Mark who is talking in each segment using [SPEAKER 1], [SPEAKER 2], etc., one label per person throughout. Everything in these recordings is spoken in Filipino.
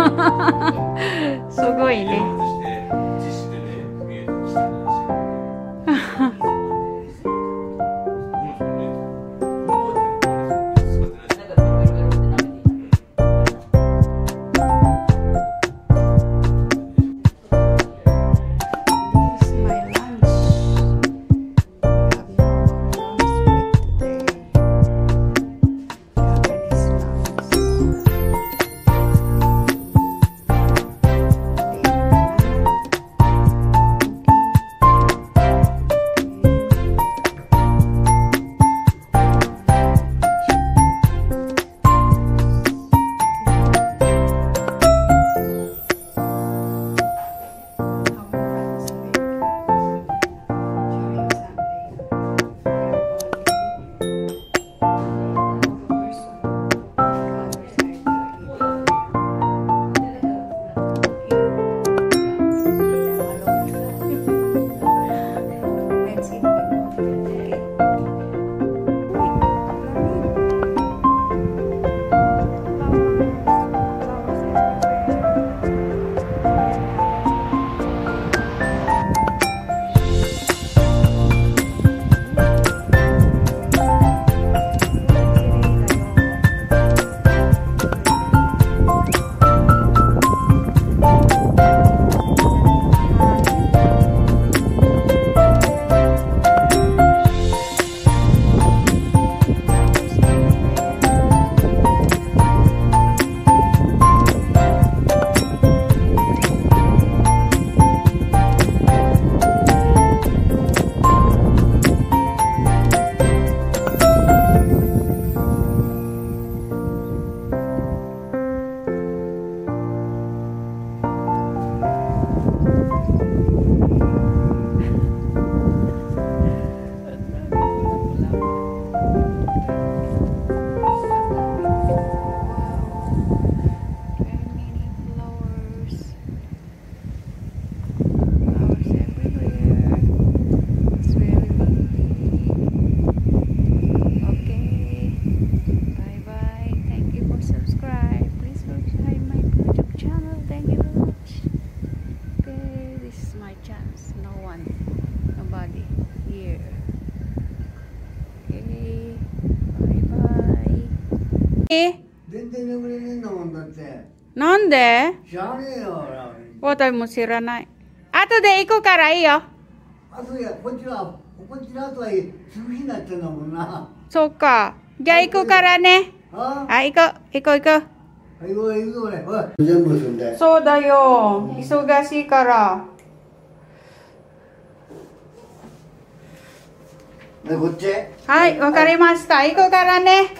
[SPEAKER 1] すごいね。
[SPEAKER 2] 全然眠れねえんだもんだって
[SPEAKER 1] なんで？
[SPEAKER 2] 知らねえよ
[SPEAKER 1] 私も知らない。後で行くからいいよ。
[SPEAKER 2] あとやこっちはこっちの後はになってんだもんな
[SPEAKER 1] そっか。じゃあ行くからね。
[SPEAKER 2] あ？
[SPEAKER 1] はい、行こう。行こう行こ
[SPEAKER 2] う。
[SPEAKER 1] そうだよ。忙しいから。
[SPEAKER 2] でこっち？
[SPEAKER 1] はい、わかりました。行くからね。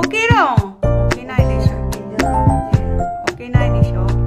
[SPEAKER 2] 起きろ
[SPEAKER 1] 起きないでしょ。起きないでしょ。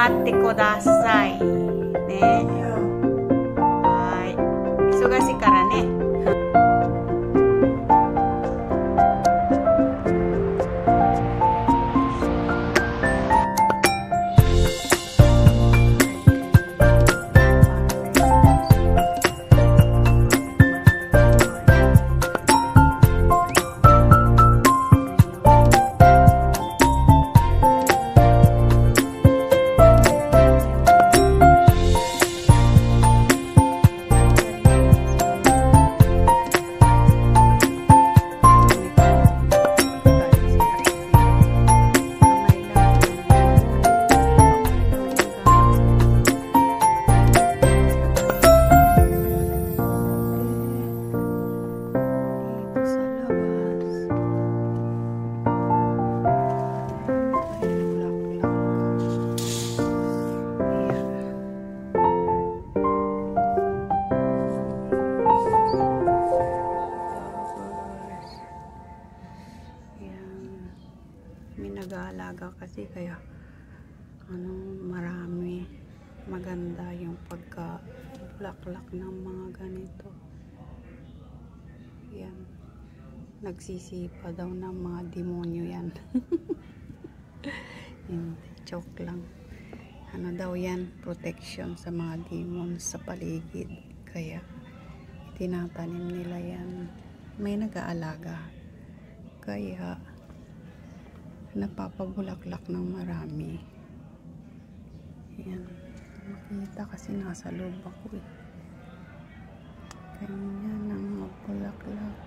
[SPEAKER 1] 待ってくださいね。Ano marami. Maganda yung pagka bulaklak ng mga ganito. Yan. Nagsisipa daw ng mga demonyo yan. Hindi joke lang. Ano daw yan? Protection sa mga demons sa paligid. Kaya tinatanim nila yan. May nag-aalaga. Kaya napapabulaklak ng marami yan makita kasi nasa loob ako eh. Ganyan ang mabulaklak.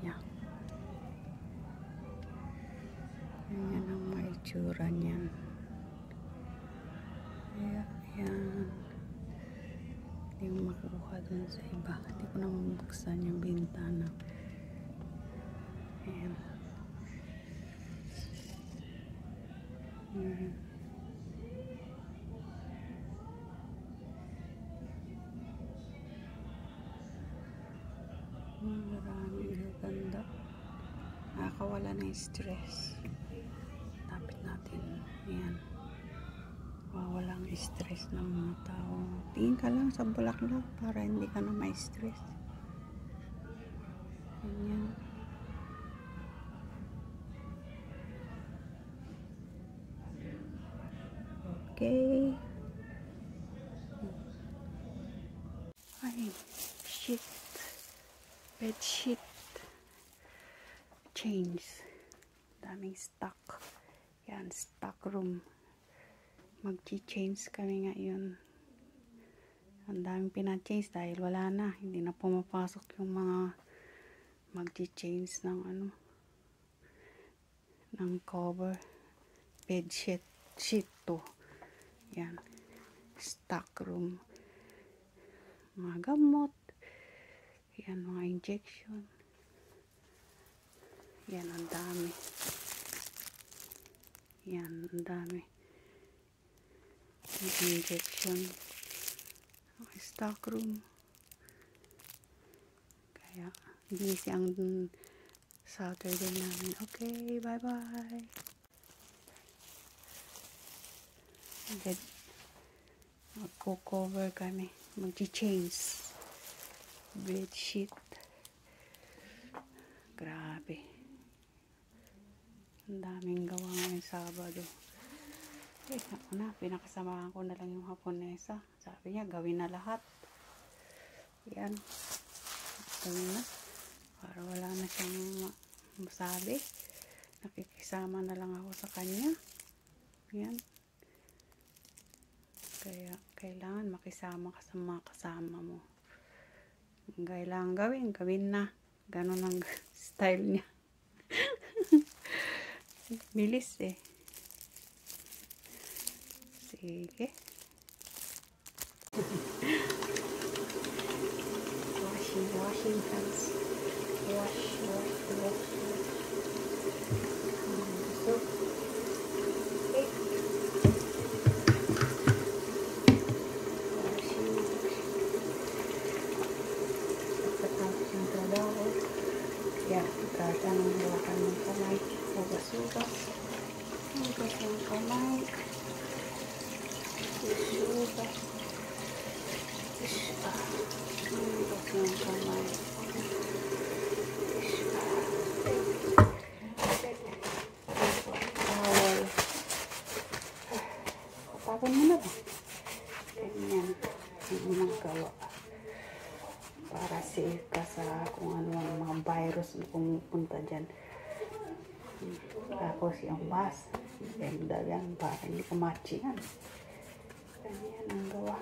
[SPEAKER 1] Yan ganyan ang maitsura niyan. Kaya yan hindi ko makuha dun sa iba. Hindi ko na mabuksan yung bintana. ayan ayan marami ganda nakakawala ng stress. Tapit natin. Ayan. Wawala ang stress ng mga tao. Tingin ka lang sa bulaklak para hindi ka na ma-stress ganyan okay. Ay shit. Bed sheet. Chains. Daming stock. Yan stock room. Magchi-change kami ngayon. Ang daming pina-change dahil wala na. Hindi na pumapasok yung mga magchi-change ng ano ng cover. Bed sheet. Sheet to yan. Stock room. Mga gamot. Yan mga injection. Yan ang dami. Yan ang dami. Injection. Okay, stock room. Kaya busy ang Saturday namin. Okay bye then magko-cover kami magchi-change bed sheet grabe ang daming gawa ngayong Sabado eh, ako na, pinakasamahan ko na lang yung Haponesa. Sabi niya, gawin na lahat. Yan. Gawin na. Para wala na siyang masabi. Nakikisama na lang ako sa kanya. Yan. Kaya, kailangan makisama ka sa mga kasama mo. Kailangan gawin, gawin na. Ganon ang style niya. Bilis eh. Sige. Washing, washing hands. Wash, wash, wash, wash. So, okay. Washing, Pagkatapos ng trabaho, kaya tatanong hawakan ng kamay, hugas-hugas, hugas ng kamay, hugas, hugas ng kamay, tapon mo na ba? Ganyan, ang unang gawa para safe ka sa kung ano ang mga virus na pumupunta dyan. Tapos yung bus, ganda yan para hindi ka matchingan. Ganyan ang gawa.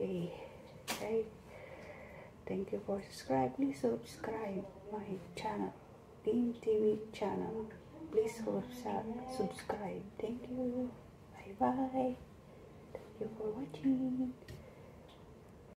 [SPEAKER 1] Hey, hey. Thank you for subscribe. Please subscribe my channel, Team TV channel. Please subscribe. Thank you. Bye bye. Thank you for watching.